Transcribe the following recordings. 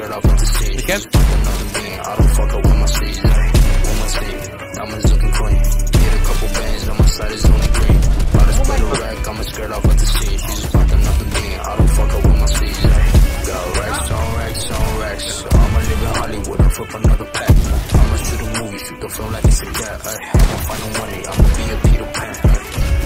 rack, I'ma skirt off the seat. Vilken? Another bean, I don't fuck up with my seeds. Ay. On my seat, I'm looking clean. Get a couple bands on my side is only green. About to split a rack, I'ma skirt off with the seat. She's fucking the bean, I don't fuck up with my seeds. Got racks on racks on racks. So I'ma live in Hollywood and flip another pack. I'ma shoot a movie, shoot the film like it's a cat. I'ma find no money, I'ma be a Peter Pan. Ay.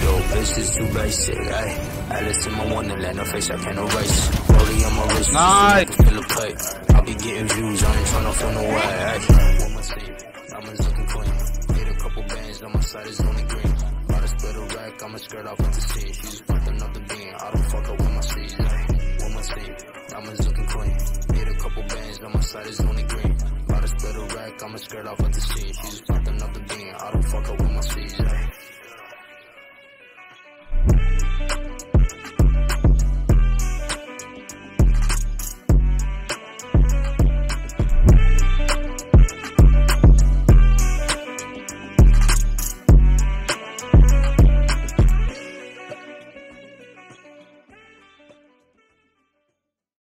Yo, bitch is too basic, ayy. Alice in my wonderland, her face I can't erase. Rollie on my wrist, Nice. fill a plate. Getting views, I ain't tryna feel no way, seat, diamonds looking clean. Get a couple bands on my side is only green. About to split a rack, I'ma skirt off with the seat. She's fucking up the bean, I don't fuck up with my ayy. On my seat, diamonds looking clean. Get a couple bands on my side is only green. About to split a rack, I'ma skirt off with the seat. She's fucking up the bean, I don't fuck up with my ayy.